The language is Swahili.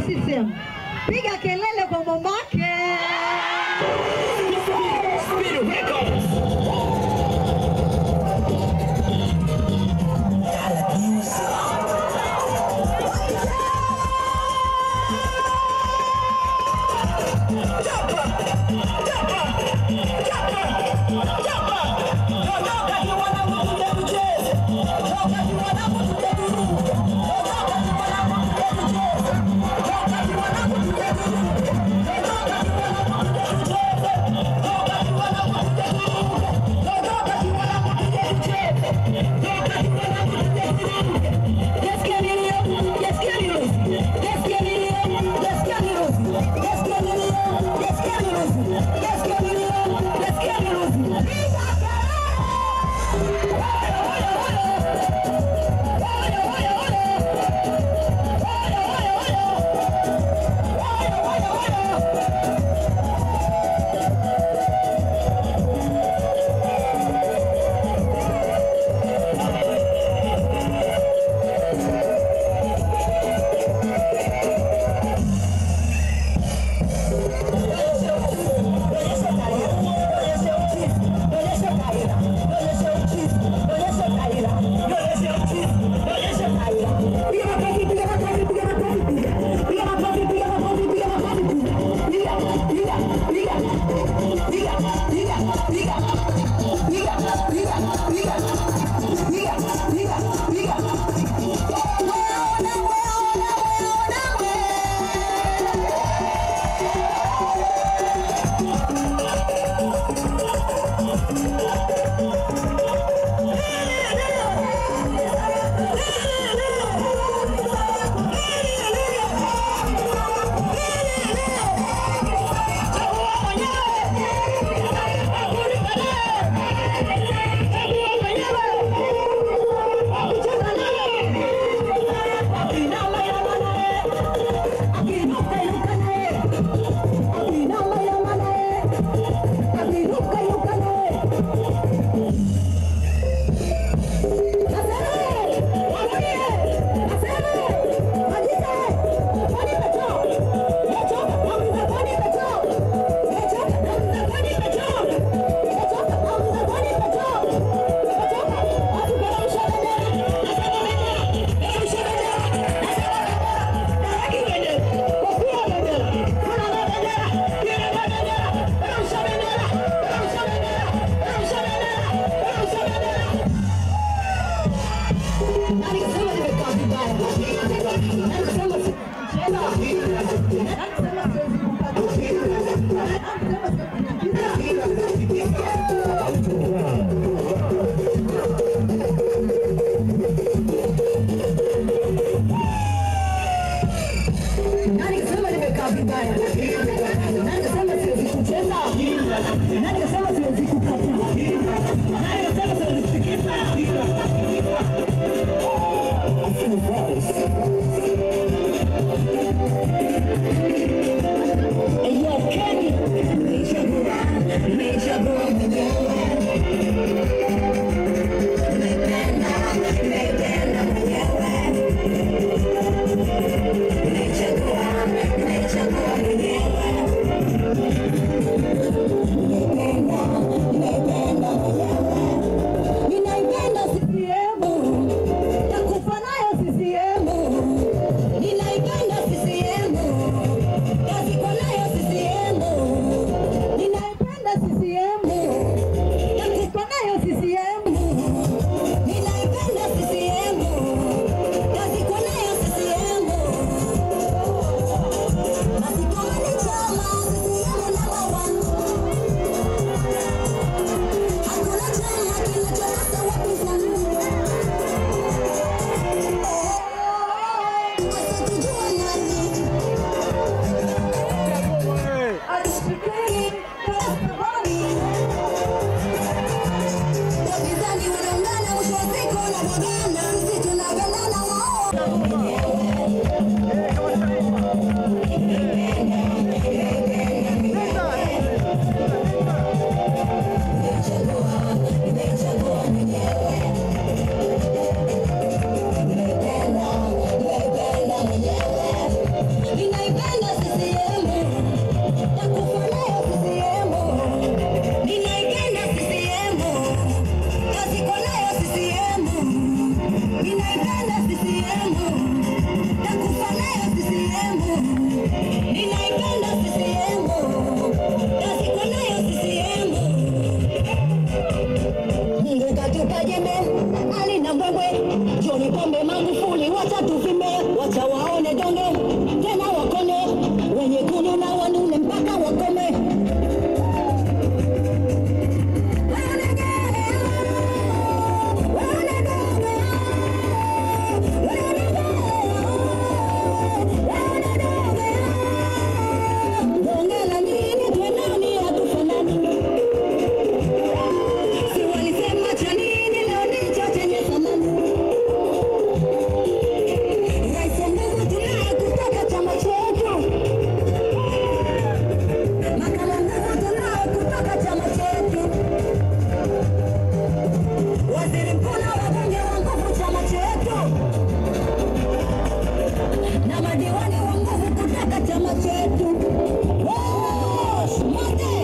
CCM, piga kelele kwa mamake. Yeah. Ninaikanda sisi Whoa.